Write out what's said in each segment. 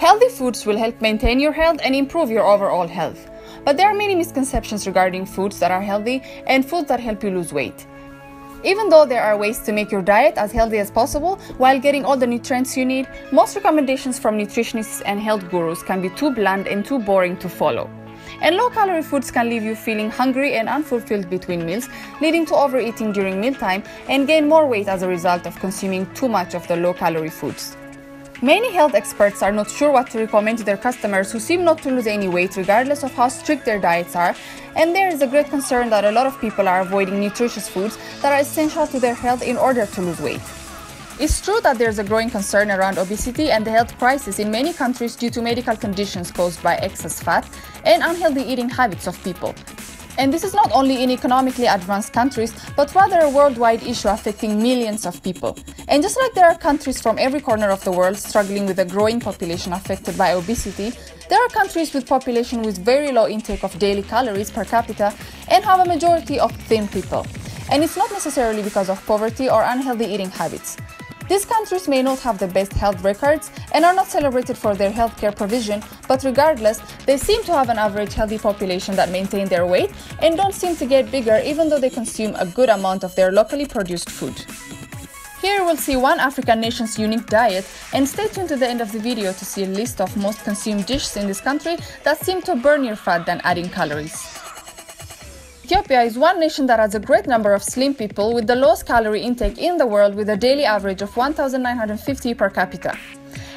Healthy foods will help maintain your health and improve your overall health. But there are many misconceptions regarding foods that are healthy and foods that help you lose weight. Even though there are ways to make your diet as healthy as possible while getting all the nutrients you need, most recommendations from nutritionists and health gurus can be too bland and too boring to follow. And low calorie foods can leave you feeling hungry and unfulfilled between meals, leading to overeating during mealtime and gain more weight as a result of consuming too much of the low calorie foods. Many health experts are not sure what to recommend to their customers who seem not to lose any weight regardless of how strict their diets are, and there is a great concern that a lot of people are avoiding nutritious foods that are essential to their health in order to lose weight. It's true that there's a growing concern around obesity and the health crisis in many countries due to medical conditions caused by excess fat and unhealthy eating habits of people. And this is not only in economically advanced countries, but rather a worldwide issue affecting millions of people. And just like there are countries from every corner of the world struggling with a growing population affected by obesity, there are countries with population with very low intake of daily calories per capita and have a majority of thin people. And it's not necessarily because of poverty or unhealthy eating habits. These countries may not have the best health records and are not celebrated for their healthcare provision, but regardless, they seem to have an average healthy population that maintain their weight and don't seem to get bigger even though they consume a good amount of their locally produced food. Here we'll see one African nation's unique diet and stay tuned to the end of the video to see a list of most consumed dishes in this country that seem to burn your fat than adding calories. Ethiopia is one nation that has a great number of slim people with the lowest calorie intake in the world with a daily average of 1950 per capita.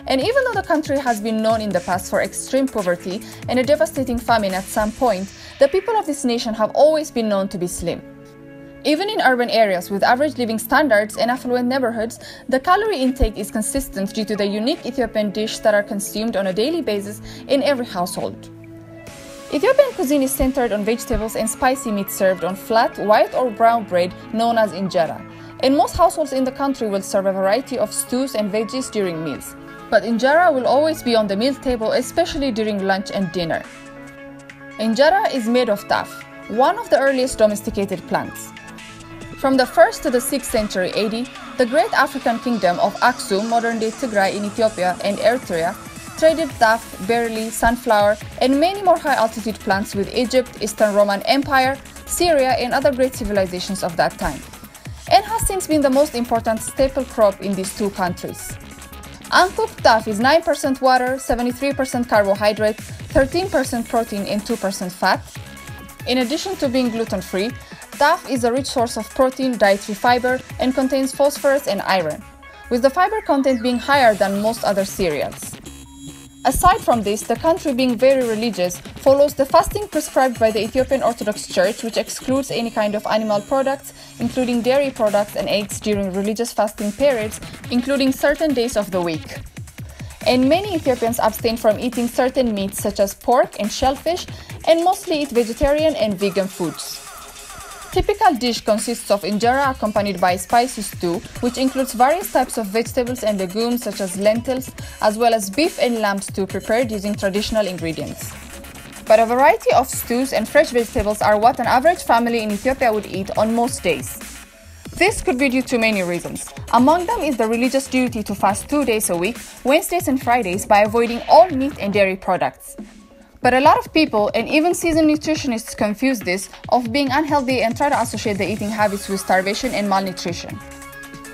And even though the country has been known in the past for extreme poverty and a devastating famine at some point, the people of this nation have always been known to be slim. Even in urban areas with average living standards and affluent neighborhoods, the calorie intake is consistent due to the unique Ethiopian dishes that are consumed on a daily basis in every household. Ethiopian cuisine is centered on vegetables and spicy meat served on flat, white or brown bread known as injera. And most households in the country will serve a variety of stews and veggies during meals. But injera will always be on the meal table, especially during lunch and dinner. Injera is made of teff, one of the earliest domesticated plants. From the 1st to the 6th century AD, the great African kingdom of Aksum, modern-day Tigray in Ethiopia and Eritrea, traded teff, barley, sunflower, and many more high altitude plants with Egypt, Eastern Roman Empire, Syria, and other great civilizations of that time, and has since been the most important staple crop in these two countries. Uncooked teff is 9% water, 73% carbohydrate, 13% protein, and 2% fat. In addition to being gluten free, teff is a rich source of protein, dietary fiber, and contains phosphorus and iron, with the fiber content being higher than most other cereals. Aside from this, the country being very religious follows the fasting prescribed by the Ethiopian Orthodox Church, which excludes any kind of animal products, including dairy products and eggs during religious fasting periods, including certain days of the week. And many Ethiopians abstain from eating certain meats such as pork and shellfish, and mostly eat vegetarian and vegan foods. Typical dish consists of injera accompanied by spicy stew, which includes various types of vegetables and legumes such as lentils, as well as beef and lamb stew prepared using traditional ingredients. But a variety of stews and fresh vegetables are what an average family in Ethiopia would eat on most days. This could be due to many reasons. Among them is the religious duty to fast two days a week, Wednesdays and Fridays, by avoiding all meat and dairy products. But a lot of people, and even seasoned nutritionists, confuse this of being unhealthy and try to associate the eating habits with starvation and malnutrition.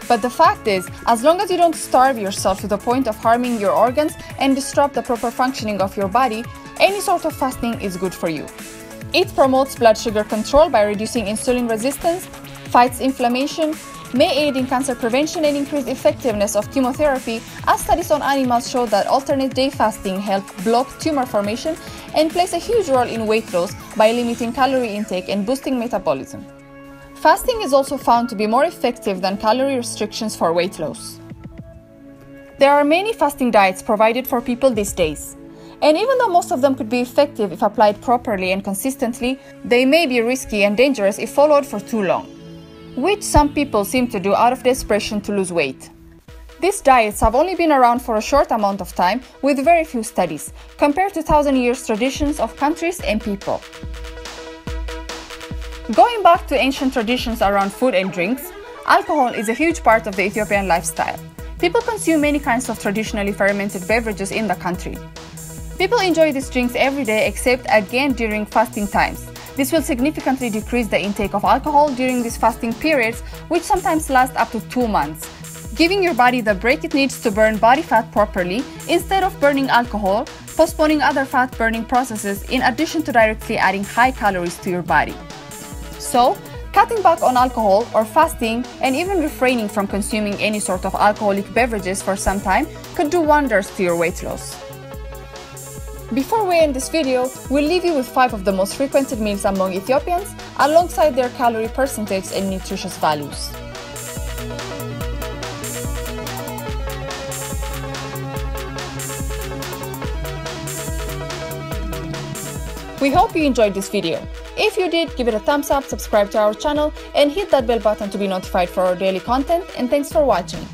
But the fact is, as long as you don't starve yourself to the point of harming your organs and disrupt the proper functioning of your body, any sort of fasting is good for you. It promotes blood sugar control by reducing insulin resistance, fights inflammation, may aid in cancer prevention and increase effectiveness of chemotherapy, as studies on animals show that alternate day fasting helps block tumor formation and plays a huge role in weight loss by limiting calorie intake and boosting metabolism. Fasting is also found to be more effective than calorie restrictions for weight loss. There are many fasting diets provided for people these days. And even though most of them could be effective if applied properly and consistently, they may be risky and dangerous if followed for too long, which some people seem to do out of desperation to lose weight. These diets have only been around for a short amount of time with very few studies, compared to thousand years traditions of countries and people. Going back to ancient traditions around food and drinks, alcohol is a huge part of the Ethiopian lifestyle. People consume many kinds of traditionally fermented beverages in the country. People enjoy these drinks every day except again during fasting times. This will significantly decrease the intake of alcohol during these fasting periods, which sometimes last up to two months, giving your body the break it needs to burn body fat properly instead of burning alcohol, postponing other fat burning processes in addition to directly adding high calories to your body. So, cutting back on alcohol or fasting and even refraining from consuming any sort of alcoholic beverages for some time could do wonders to your weight loss. Before we end this video, we'll leave you with 5 of the most frequented meals among Ethiopians alongside their calorie percentage and nutritious values. We hope you enjoyed this video. If you did, give it a thumbs up, subscribe to our channel, and hit that bell button to be notified for our daily content, and thanks for watching.